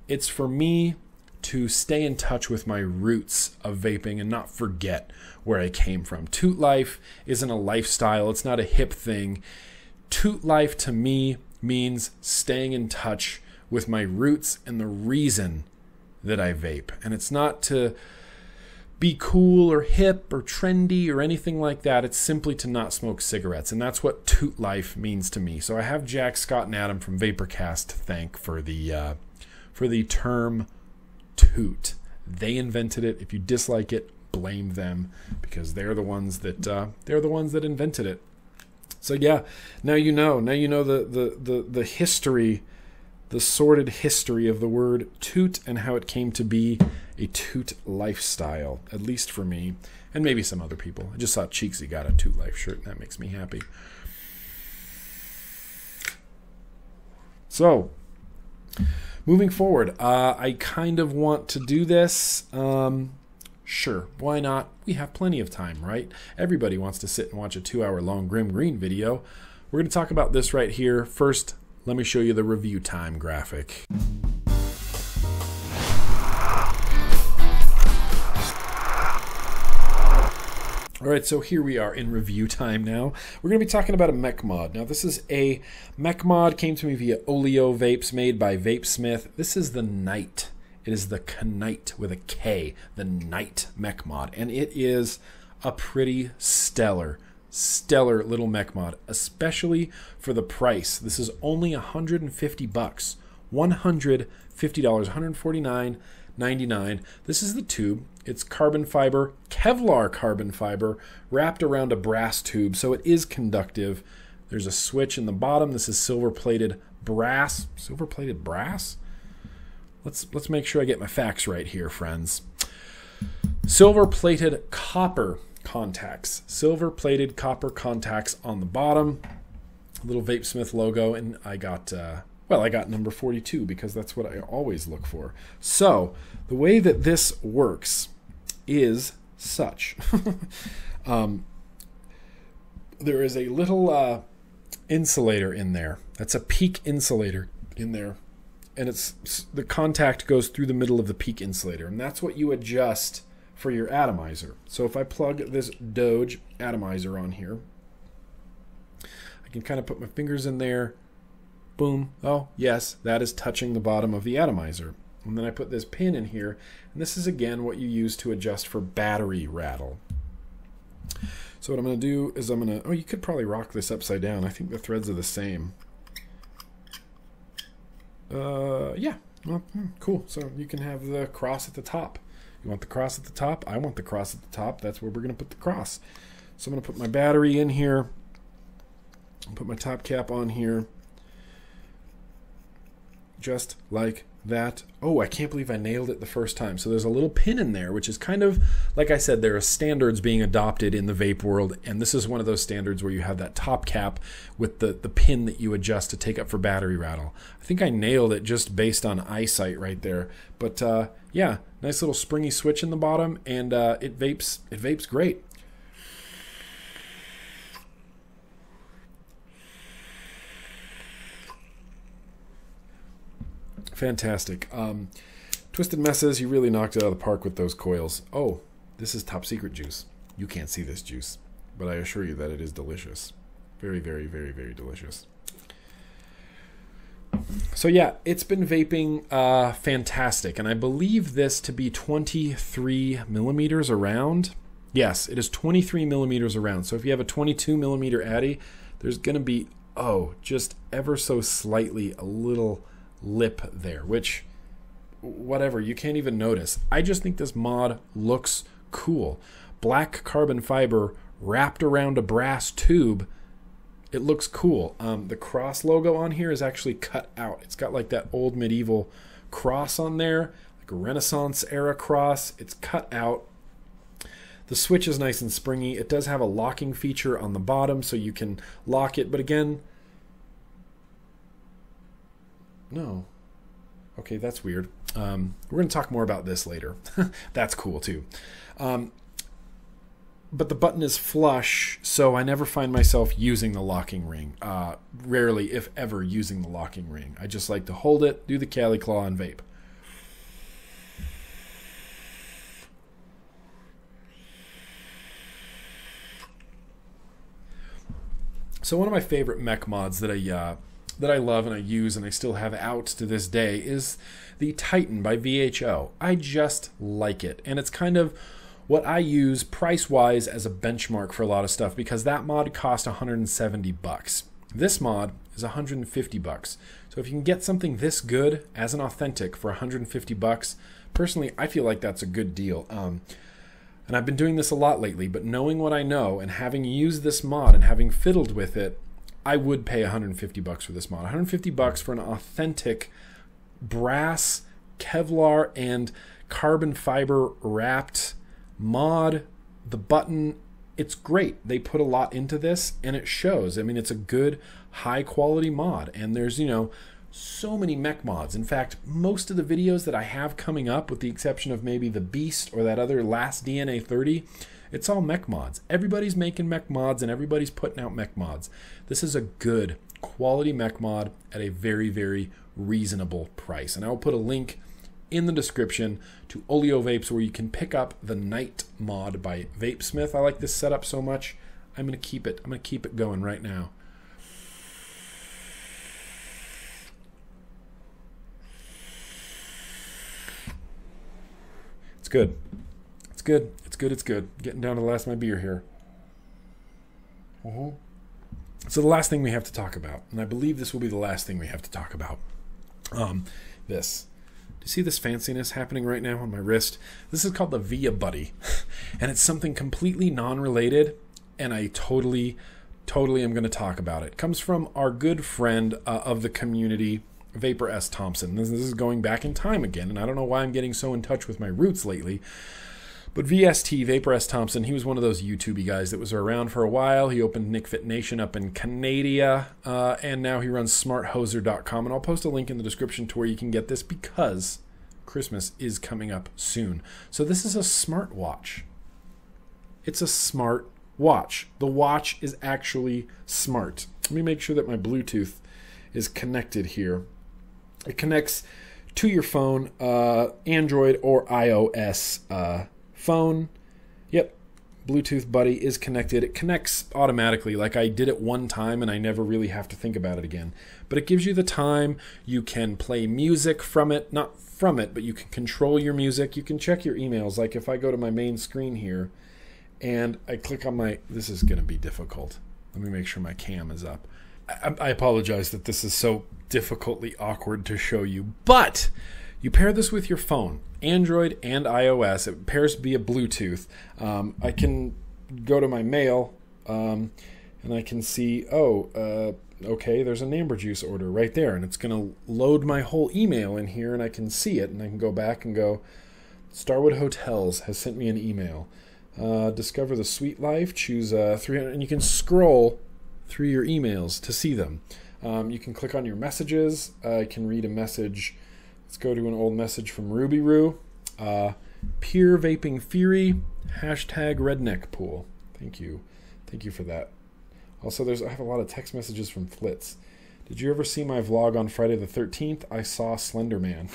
it's for me to stay in touch with my roots of vaping and not forget where I came from. Toot life isn't a lifestyle, it's not a hip thing. Toot life to me means staying in touch with my roots and the reason that I vape. And it's not to be cool or hip or trendy or anything like that. It's simply to not smoke cigarettes. And that's what toot life means to me. So I have Jack Scott and Adam from Vaporcast to thank for the uh, for the term toot. They invented it. If you dislike it, blame them because they're the ones that uh, they're the ones that invented it. So yeah, now you know. Now you know the the the, the history, the sordid history of the word toot and how it came to be a toot lifestyle, at least for me, and maybe some other people. I just saw Cheeksy got a toot life shirt, and that makes me happy. So, moving forward, uh, I kind of want to do this. Um, sure, why not? We have plenty of time, right? Everybody wants to sit and watch a two hour long Grimm Green video. We're going to talk about this right here. First, let me show you the review time graphic. All right, so here we are in review time now. We're going to be talking about a mech mod. Now, this is a mech mod, came to me via Oleo Vapes, made by Vapesmith. This is the Knight. It is the Knight with a K, the Knight mech mod. And it is a pretty stellar, stellar little mech mod, especially for the price. This is only 150 bucks. $150, 149.99. This is the tube. It's carbon fiber, Kevlar carbon fiber, wrapped around a brass tube, so it is conductive. There's a switch in the bottom. This is silver plated brass. Silver plated brass? Let's let's make sure I get my facts right here, friends. Silver plated copper contacts. Silver plated copper contacts on the bottom. Little Vapesmith logo, and I got uh, well, I got number 42 because that's what I always look for. So, the way that this works is such. um, there is a little uh, insulator in there. That's a PEEK insulator in there. And it's the contact goes through the middle of the PEEK insulator. And that's what you adjust for your atomizer. So if I plug this Doge atomizer on here, I can kind of put my fingers in there Boom. Oh, yes, that is touching the bottom of the atomizer. And then I put this pin in here, and this is again what you use to adjust for battery rattle. So what I'm going to do is I'm going to, oh, you could probably rock this upside down. I think the threads are the same. Uh, yeah, well, hmm, cool. So you can have the cross at the top. You want the cross at the top? I want the cross at the top. That's where we're going to put the cross. So I'm going to put my battery in here. Put my top cap on here just like that. Oh, I can't believe I nailed it the first time. So there's a little pin in there, which is kind of, like I said, there are standards being adopted in the vape world. And this is one of those standards where you have that top cap with the, the pin that you adjust to take up for battery rattle. I think I nailed it just based on eyesight right there. But uh, yeah, nice little springy switch in the bottom, and uh, it vapes. It vapes great. Fantastic. Um, Twisted Messes, you really knocked it out of the park with those coils. Oh, this is top secret juice. You can't see this juice, but I assure you that it is delicious. Very, very, very, very delicious. so yeah, it's been vaping uh, fantastic, and I believe this to be 23 millimeters around. Yes, it is 23 millimeters around. So if you have a 22 millimeter Addy, there's going to be oh, just ever so slightly a little lip there, which whatever you can't even notice. I just think this mod looks cool. Black carbon fiber wrapped around a brass tube it looks cool. Um, the cross logo on here is actually cut out. It's got like that old medieval cross on there, like a Renaissance era cross. It's cut out. The switch is nice and springy. It does have a locking feature on the bottom so you can lock it, but again, no. Okay, that's weird. Um, we're going to talk more about this later. that's cool too. Um, but the button is flush, so I never find myself using the locking ring. Uh, rarely, if ever, using the locking ring. I just like to hold it, do the Cali Claw, and vape. So one of my favorite mech mods that I uh, that I love and I use and I still have out to this day is the Titan by VHO. I just like it, and it's kind of what I use price wise as a benchmark for a lot of stuff because that mod cost 170 bucks. This mod is 150 bucks. So if you can get something this good as an authentic for 150 bucks, personally, I feel like that's a good deal. Um, and I've been doing this a lot lately, but knowing what I know and having used this mod and having fiddled with it, I would pay 150 bucks for this mod. 150 bucks for an authentic brass, Kevlar, and carbon fiber wrapped mod, the button, it's great. They put a lot into this and it shows. I mean, it's a good, high quality mod. And there's, you know, so many mech mods. In fact, most of the videos that I have coming up, with the exception of maybe the Beast or that other last DNA 30, it's all mech mods. Everybody's making mech mods and everybody's putting out mech mods. This is a good quality mech mod at a very, very reasonable price. And I will put a link in the description to Oleo Vapes where you can pick up the Knight mod by Vapesmith. I like this setup so much. I'm going to keep it. I'm going to keep it going right now. It's good. It's good. It's good. It's good. Getting down to the last of my beer here. Uh-huh. So the last thing we have to talk about, and I believe this will be the last thing we have to talk about, um, this. Do you see this fanciness happening right now on my wrist? This is called the Vea Buddy, and it's something completely non-related, and I totally, totally am going to talk about it. it comes from our good friend uh, of the community, Vapor S. Thompson. This, this is going back in time again, and I don't know why I'm getting so in touch with my roots lately. But VST, Vapor S. Thompson, he was one of those YouTubey guys that was around for a while. He opened Nick Fit Nation up in Canada, uh, and now he runs smarthoser.com. And I'll post a link in the description to where you can get this because Christmas is coming up soon. So this is a smart watch. It's a smart watch. The watch is actually smart. Let me make sure that my Bluetooth is connected here. It connects to your phone, uh, Android or iOS. Uh, phone. Yep, Bluetooth Buddy is connected. It connects automatically, like I did it one time and I never really have to think about it again. But it gives you the time. You can play music from it, not from it, but you can control your music. You can check your emails. Like if I go to my main screen here and I click on my, this is going to be difficult. Let me make sure my cam is up. I, I apologize that this is so difficultly awkward to show you, but you pair this with your phone, Android and iOS. It pairs via Bluetooth. Um, I can go to my mail um, and I can see, oh, uh, okay, there's an Amber Juice order right there. And it's going to load my whole email in here and I can see it. And I can go back and go, Starwood Hotels has sent me an email. Uh, discover the sweet life, choose uh, 300, and you can scroll through your emails to see them. Um, you can click on your messages. I can read a message Let's go to an old message from Ruby Roo. Uh, Pure Vaping Fury, hashtag redneck pool. Thank you. Thank you for that. Also, there's I have a lot of text messages from Flitz. Did you ever see my vlog on Friday the 13th? I saw Slenderman.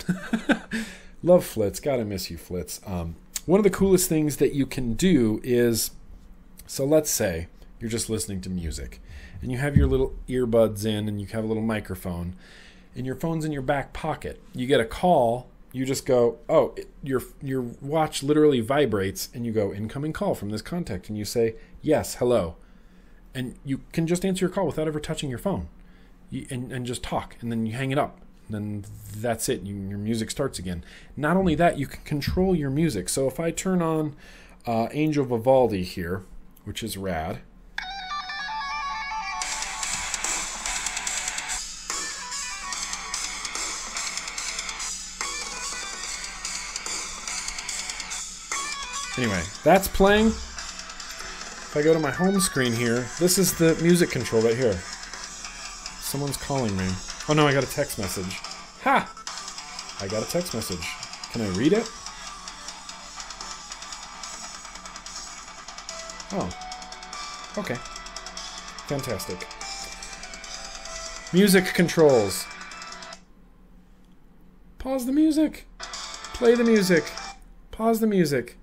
Love Flitz. Gotta miss you, Flitz. Um, one of the coolest things that you can do is so let's say you're just listening to music and you have your little earbuds in and you have a little microphone and your phone's in your back pocket. You get a call, you just go, "Oh, it, your your watch literally vibrates," and you go, "Incoming call from this contact," and you say, "Yes, hello," and you can just answer your call without ever touching your phone, you, and and just talk, and then you hang it up. And then that's it. You, your music starts again. Not only that, you can control your music. So if I turn on uh, Angel Vivaldi here, which is rad, Anyway, that's playing. If I go to my home screen here, this is the music control right here. Someone's calling me. Oh no, I got a text message. Ha! I got a text message. Can I read it? Oh. Okay. Fantastic. Music controls. Pause the music. Play the music. Pause the music.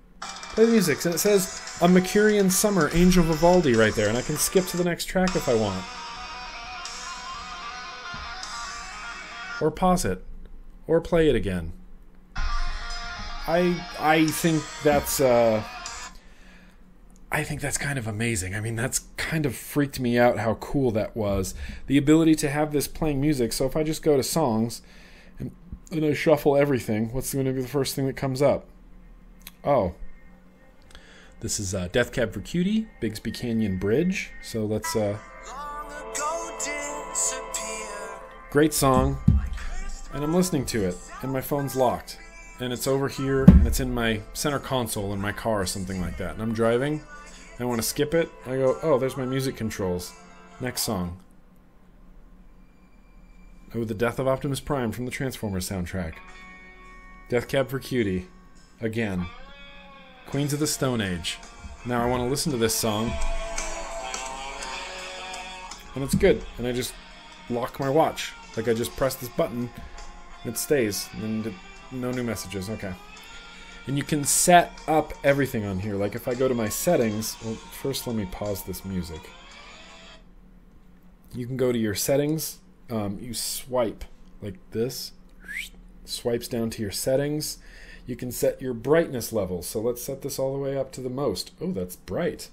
Play the music. And it says a Mercurian Summer, Angel Vivaldi right there. And I can skip to the next track if I want. Or pause it. Or play it again. I I think that's uh I think that's kind of amazing. I mean, that's kind of freaked me out how cool that was. The ability to have this playing music. So if I just go to songs and, and I shuffle everything, what's going to be the first thing that comes up? Oh, this is uh, Death Cab for Cutie, Bixby Canyon Bridge. So let's. Uh, great song, and I'm listening to it, and my phone's locked, and it's over here, and it's in my center console in my car or something like that. And I'm driving, and I want to skip it. I go, oh, there's my music controls. Next song. Oh, the death of Optimus Prime from the Transformers soundtrack. Death Cab for Cutie. Again. Queens of the Stone Age. Now I want to listen to this song. And it's good. And I just lock my watch. Like I just press this button and it stays. And no new messages. Okay. And you can set up everything on here. Like if I go to my settings, well, first let me pause this music. You can go to your settings. Um, you swipe like this, swipes down to your settings you can set your brightness level. So let's set this all the way up to the most. Oh, that's bright.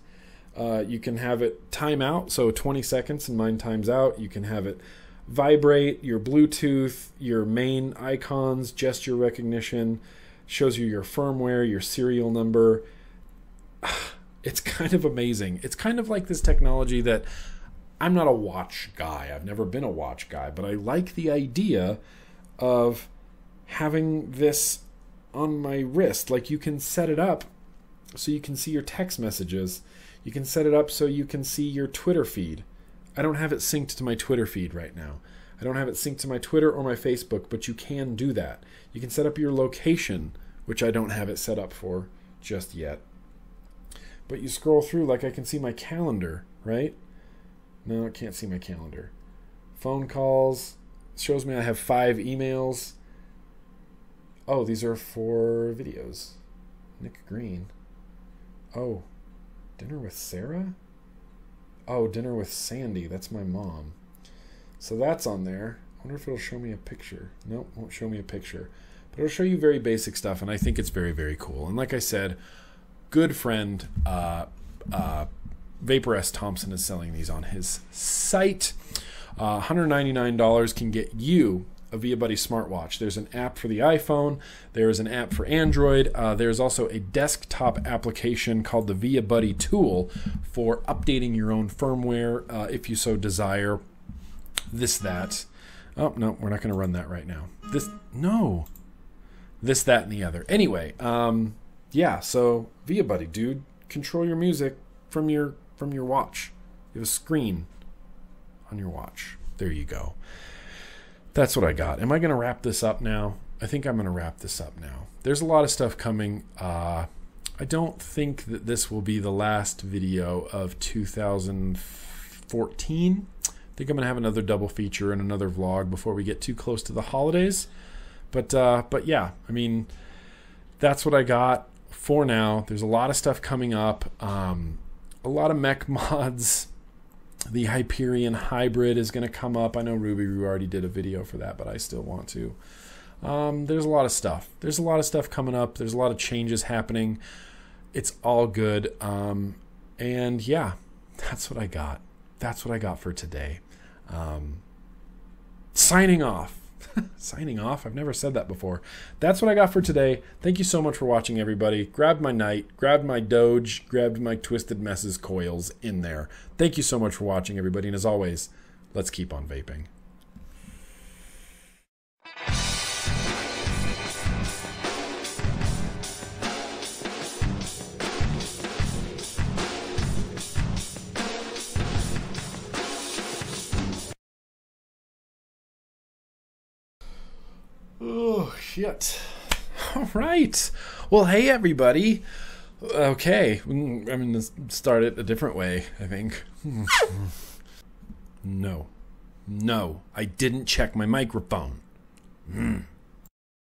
Uh, you can have it time out, so 20 seconds, and mine times out. You can have it vibrate, your Bluetooth, your main icons, gesture recognition, shows you your firmware, your serial number. It's kind of amazing. It's kind of like this technology that I'm not a watch guy. I've never been a watch guy, but I like the idea of having this on my wrist. Like you can set it up so you can see your text messages. You can set it up so you can see your Twitter feed. I don't have it synced to my Twitter feed right now. I don't have it synced to my Twitter or my Facebook, but you can do that. You can set up your location, which I don't have it set up for just yet. But you scroll through, like I can see my calendar, right? No, I can't see my calendar. Phone calls shows me I have five emails. Oh, these are for videos. Nick Green. Oh, dinner with Sarah? Oh, dinner with Sandy. That's my mom. So that's on there. I wonder if it'll show me a picture. Nope, won't show me a picture. But it'll show you very basic stuff, and I think it's very, very cool. And like I said, good friend uh, uh, Vapor S Thompson is selling these on his site. Uh, $199 can get you a VeaBuddy smartwatch. There's an app for the iPhone, there's an app for Android, uh, there's also a desktop application called the VeaBuddy tool for updating your own firmware uh, if you so desire. This, that. Oh, no, we're not going to run that right now. This, no. This, that, and the other. Anyway, um, yeah, so VeaBuddy, dude, control your music from your from your watch. You have a screen on your watch. There you go that's what I got. Am I going to wrap this up now? I think I'm going to wrap this up now. There's a lot of stuff coming. Uh, I don't think that this will be the last video of 2014. I think I'm going to have another double feature and another vlog before we get too close to the holidays. But uh, but yeah, I mean, that's what I got for now. There's a lot of stuff coming up. Um, a lot of mech mods the Hyperion hybrid is going to come up. I know Ruby Roo already did a video for that, but I still want to. Um, there's a lot of stuff. There's a lot of stuff coming up. There's a lot of changes happening. It's all good. Um, and yeah, that's what I got. That's what I got for today. Um, signing off. signing off. I've never said that before. That's what I got for today. Thank you so much for watching, everybody. Grabbed my knight, grabbed my doge, grabbed my twisted messes coils in there. Thank you so much for watching, everybody. And as always, let's keep on vaping. Oh, shit. All right. Well, hey, everybody. Okay. I'm going to start it a different way, I think. No. No. I didn't check my microphone. Mm.